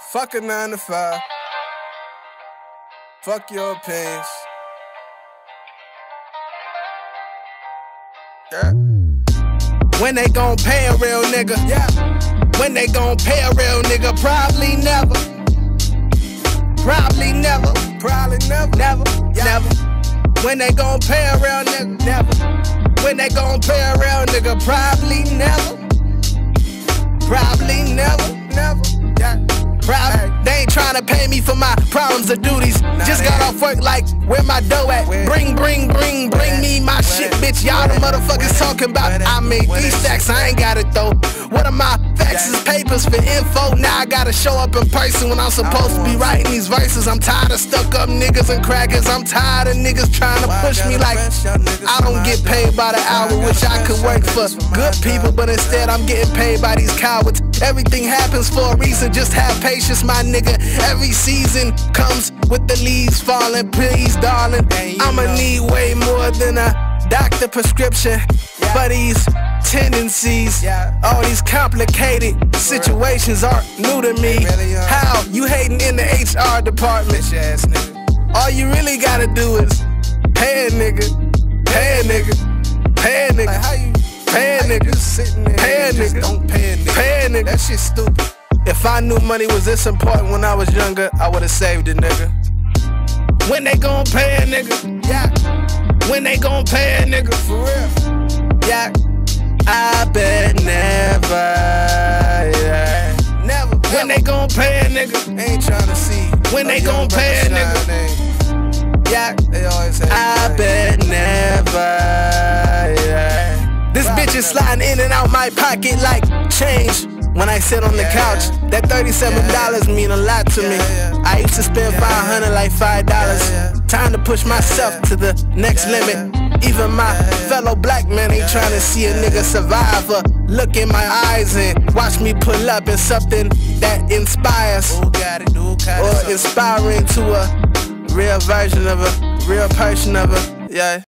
Fuck a nine to five. Fuck your opinions. Yeah. When they gon' pay a real nigga? Yeah. When they gon' pay a real nigga? Probably never. Probably never. Probably never. Never. Yeah. Never. When they gon' pay a real nigga? Never. When they gon' pay a real nigga? Probably never. Probably never. Never. Yeah. They ain't tryna pay me for my problems or duties. Just got off work like, where my dough at? Bring, bring, bring, bring me my shit, bitch. Y'all the motherfuckers talking about I made these stacks, I ain't got it though. What are my faxes, papers for info? Now I gotta show up in person when I'm supposed to be writing these verses. I'm tired of stuck up niggas and crackers. I'm tired of niggas trying to push me like press y'all niggas I don't get paid by the hour, which I could work for niggas for my good people, but instead I'm getting paid by these cowards. Everything happens for a reason, just have patience, my nigga. Every season comes with the leaves falling, please, darling. I'ma need way more than a doctor prescription for these tendencies. All these complicated situations aren't new to me. Are. How you hating in the HR department? All you really gotta do is pay a nigga, pay a nigga, pay a nigga. How you Pay a nigga. just sitting there Pay a nigga. pay a nigga. Nigga. That shit stupid. If I knew money was this important when I was younger, I would've saved a nigga. When they gon' pay a nigga? Yeah, When they gon' pay a nigga? for real. Yeah. I bet never. Yeah. Never. When they gon' pay a nigga? ain't tryna see. When they gon' pay a nigga? Yeah. They, always have. I bet never. Yeah. This bitch is sliding in and out my pocket like change. When I sit on the couch, that $37 mean a lot to me. I used to spend Yeah, 500 like $5. Yeah, yeah. Time to push myself to the next limit. Even my fellow black men ain't trying to see a nigga survive or look in my eyes and watch me pull up in something that inspires Who got it? Who got or inspiring to a real version of a real person of a yeah.